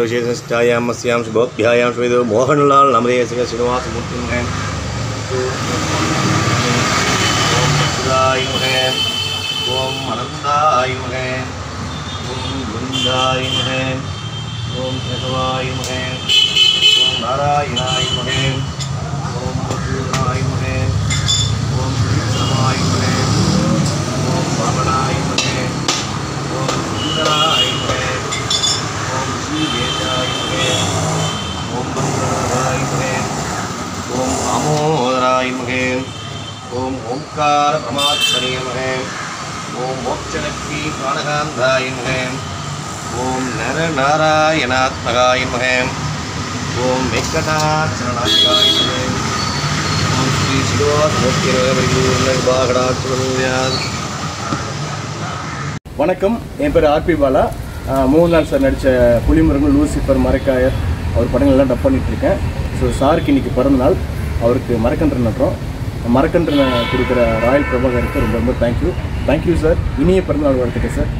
विशेषश्चायाम् अस्यां शुभोभ्यायां श्वेतो मोहनलाल् नमदे श्री श्रीनिवासमूर्तिं हैं ओम अनंताय महे ओम गुंदाय महे ओम भगवाय महे ओम नारायणाय महे மகே. ஓம் ஓம்கார பரமாத்மனே மகே. ஓம் மோட்சலக்ஷ்மி பிராணகாந்தாய மகே. ஓம் நர நாராயணாத்மகாய மகே. ஓம் வெங்கடாச்சரணாய மகே. ஓம் ஸ்ரீ சிவாத்மூர்த்தியாத் வணக்கம். என் பேர் ஆர்பி பாலா. மூணு நாள் சார் நடித்த புலிமுருகன் லூசிஃபர் மரக்காயர். அவர் படங்கள்லாம் டப் பண்ணிகிட்ருக்கேன் இருக்கேன். ஸோ சாருக்கு இன்னைக்கு பிறந்த நாள் அவருக்கு மரக்கன்று நடுறோம் மரக்கன்று கொடுக்குற ராயல் பிரபாகருக்கு ரொம்ப ரொம்ப தேங்க்யூ தேங்க்யூ சார் இனிய பிறந்தநாள் வாழ்த்துக்கள் சார்